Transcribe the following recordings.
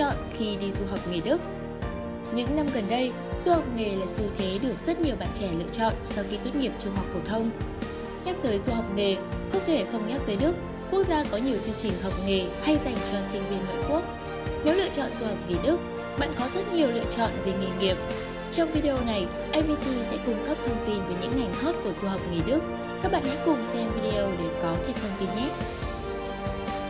chọn khi đi du học nghề Đức. Những năm gần đây, du học nghề là xu thế được rất nhiều bạn trẻ lựa chọn sau khi tốt nghiệp trung học phổ thông. Nhắc tới du học nghề, không thể không nhắc tới Đức, quốc gia có nhiều chương trình học nghề hay dành cho sinh viên ngoại quốc. Nếu lựa chọn du học nghề Đức, bạn có rất nhiều lựa chọn về nghề nghiệp. Trong video này, MVT sẽ cung cấp thông tin về những ngành hot của du học nghề Đức. Các bạn hãy cùng xem video để có thêm thông tin nhé!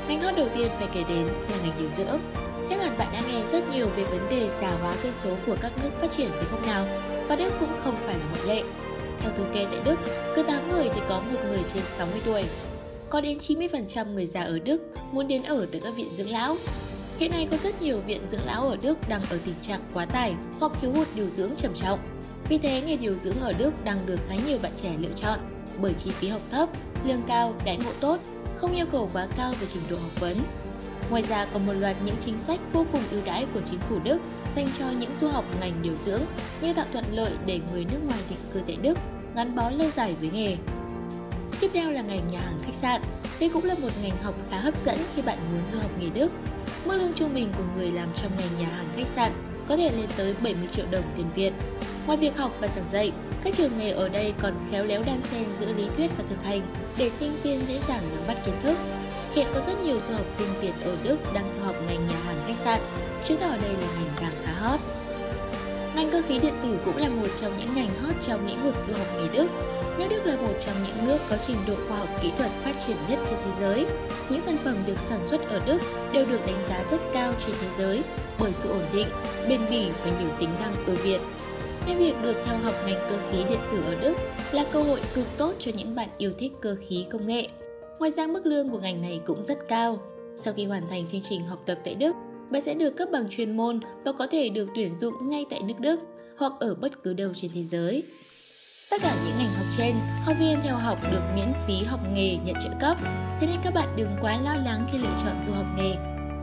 Ngành hot đầu tiên phải kể đến là ngành điều dưỡng. Chắc hẳn bạn đã nghe rất nhiều về vấn đề già hóa dân số của các nước phát triển phải không nào? Và Đức cũng không phải là ngoại lệ. Theo thống kê tại Đức, cứ 8 người thì có một người trên 60 tuổi. Có đến 90% người già ở Đức muốn đến ở tại các viện dưỡng lão. Hiện nay có rất nhiều viện dưỡng lão ở Đức đang ở tình trạng quá tải hoặc thiếu hụt điều dưỡng trầm trọng. Vì thế, nghề điều dưỡng ở Đức đang được khá nhiều bạn trẻ lựa chọn bởi chi phí học thấp, lương cao, đãi ngộ tốt, không yêu cầu quá cao về trình độ học vấn. Ngoài ra còn một loạt những chính sách vô cùng ưu đãi của chính phủ Đức dành cho những du học ngành điều dưỡng như tạo thuận lợi để người nước ngoài định cư tại Đức gắn bó lâu dài với nghề. Tiếp theo là ngành nhà hàng khách sạn. Đây cũng là một ngành học khá hấp dẫn khi bạn muốn du học nghề Đức. Mức lương trung bình của người làm trong ngành nhà hàng khách sạn có thể lên tới 70 triệu đồng tiền Việt. Ngoài việc học và giảng dạy, các trường nghề ở đây còn khéo léo đan xen giữa lý thuyết và thực hành để sinh viên dễ dàng nắm bắt kiến thức. Hiện có rất nhiều du học sinh Việt ở Đức đang học ngành nhà hàng khách sạn, chứng tỏ đây là ngành càng khá hot. Ngành cơ khí điện tử cũng là một trong những ngành hot trong lĩnh vực du học nghề Đức. Nước Đức là một trong những nước có trình độ khoa học kỹ thuật phát triển nhất trên thế giới. Những sản phẩm được sản xuất ở Đức đều được đánh giá rất cao trên thế giới bởi sự ổn định, bền bỉ và nhiều tính năng ưu việt. Nên việc được theo học ngành cơ khí điện tử ở Đức là cơ hội cực tốt cho những bạn yêu thích cơ khí công nghệ. Ngoài ra mức lương của ngành này cũng rất cao. Sau khi hoàn thành chương trình học tập tại Đức, bạn sẽ được cấp bằng chuyên môn và có thể được tuyển dụng ngay tại nước Đức hoặc ở bất cứ đâu trên thế giới. Tất cả những ngành học trên, học viên theo học được miễn phí học nghề nhận trợ cấp, thế nên các bạn đừng quá lo lắng khi lựa chọn du học nghề.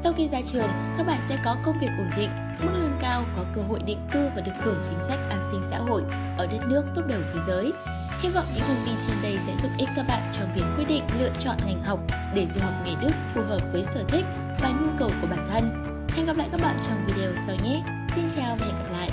Sau khi ra trường, các bạn sẽ có công việc ổn định, mức lương cao, có cơ hội định cư và được hưởng chính sách an sinh xã hội ở đất nước tốt đầu thế giới. Hy vọng những thông tin trên đây sẽ giúp ích các bạn trong việc quyết định lựa chọn ngành học để du học nghề Đức phù hợp với sở thích và nhu cầu của bản thân. Hẹn gặp lại các bạn trong video sau nhé. Xin chào và hẹn gặp lại.